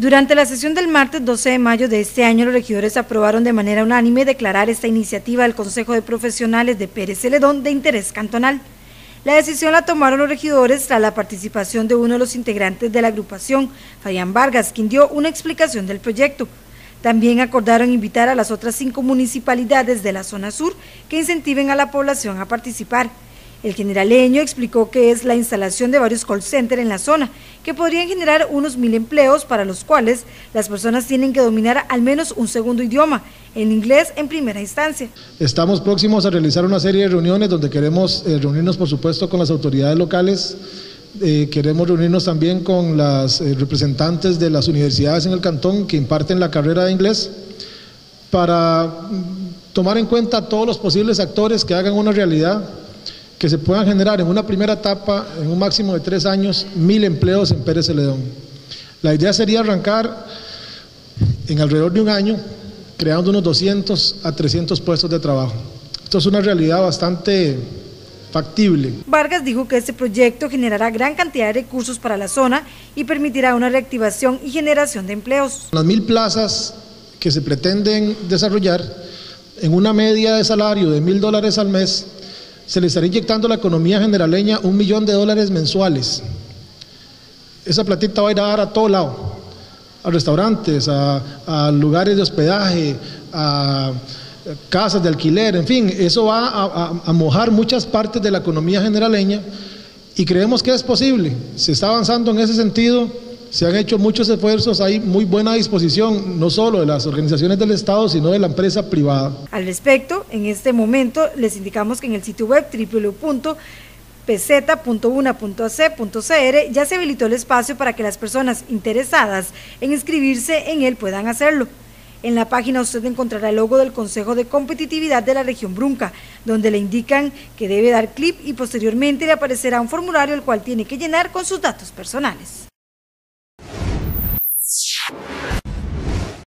Durante la sesión del martes 12 de mayo de este año, los regidores aprobaron de manera unánime declarar esta iniciativa del Consejo de Profesionales de Pérez Celedón de interés cantonal. La decisión la tomaron los regidores tras la participación de uno de los integrantes de la agrupación, Fayán Vargas, quien dio una explicación del proyecto. También acordaron invitar a las otras cinco municipalidades de la zona sur que incentiven a la población a participar. El generaleño explicó que es la instalación de varios call centers en la zona, que podrían generar unos mil empleos para los cuales las personas tienen que dominar al menos un segundo idioma, el inglés en primera instancia. Estamos próximos a realizar una serie de reuniones donde queremos eh, reunirnos, por supuesto, con las autoridades locales, eh, queremos reunirnos también con las eh, representantes de las universidades en el cantón que imparten la carrera de inglés para mm, tomar en cuenta todos los posibles actores que hagan una realidad que se puedan generar en una primera etapa, en un máximo de tres años, mil empleos en Pérez Celedón. La idea sería arrancar en alrededor de un año, creando unos 200 a 300 puestos de trabajo. Esto es una realidad bastante factible. Vargas dijo que este proyecto generará gran cantidad de recursos para la zona y permitirá una reactivación y generación de empleos. Las mil plazas que se pretenden desarrollar en una media de salario de mil dólares al mes se le estaría inyectando a la economía generaleña un millón de dólares mensuales. Esa platita va a ir a dar a todo lado, a restaurantes, a, lugares de hospedaje, a casas de alquiler, en fin, eso va a, a mojar muchas partes de la economía generaleña y creemos que es posible. Se está avanzando en ese sentido se han hecho muchos esfuerzos, hay muy buena disposición, no solo de las organizaciones del Estado, sino de la empresa privada. Al respecto, en este momento les indicamos que en el sitio web www.pz.una.ac.cr ya se habilitó el espacio para que las personas interesadas en inscribirse en él puedan hacerlo. En la página usted encontrará el logo del Consejo de Competitividad de la región Brunca, donde le indican que debe dar clip y posteriormente le aparecerá un formulario el cual tiene que llenar con sus datos personales.